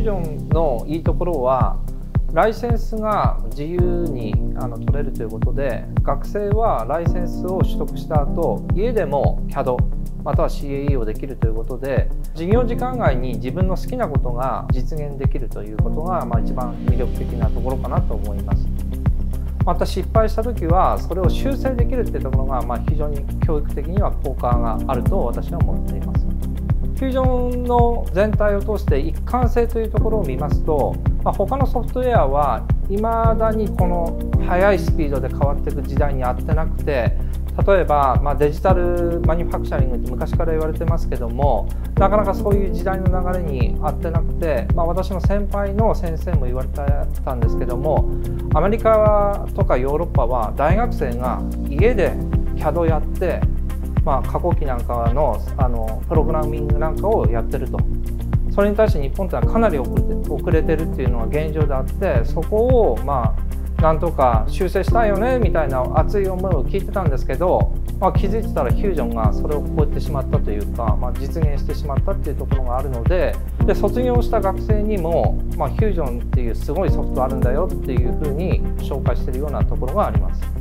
ュージョンのいいところはライセンスが自由にあの取れるということで学生はライセンスを取得した後家でも CAD または CAE をできるということで授業時間外に自分の好きなことが実現できるということが、まあ、一番魅力的なところかなと思います。また失敗した時はそれを修正できるっていうところが、まあ、非常に教育的には効果があると私は思っています。フュージョンの全体を通して一貫性というところを見ますと、まあ、他のソフトウェアはいまだにこの速いスピードで変わっていく時代に合ってなくて例えば、まあ、デジタルマニュファクチャリングって昔から言われてますけどもなかなかそういう時代の流れに合ってなくて、まあ、私の先輩の先生も言われてたんですけどもアメリカとかヨーロッパは大学生が家で CAD やって、まあ、過去機なんかのあのプログラミングなんかをやってると。それに対して日本ってのはかなり遅れて遅れてるっていうのが現状であってそこをまあなんとか修正したいよねみたいな熱い思いを聞いてたんですけど、まあ、気づいてたらフュージョンがそれを超えてしまったというか、まあ、実現してしまったっていうところがあるのでで卒業した学生にも、まあ、フュージョンっていうすごいソフトあるんだよっていうふうに紹介してるようなところがあります。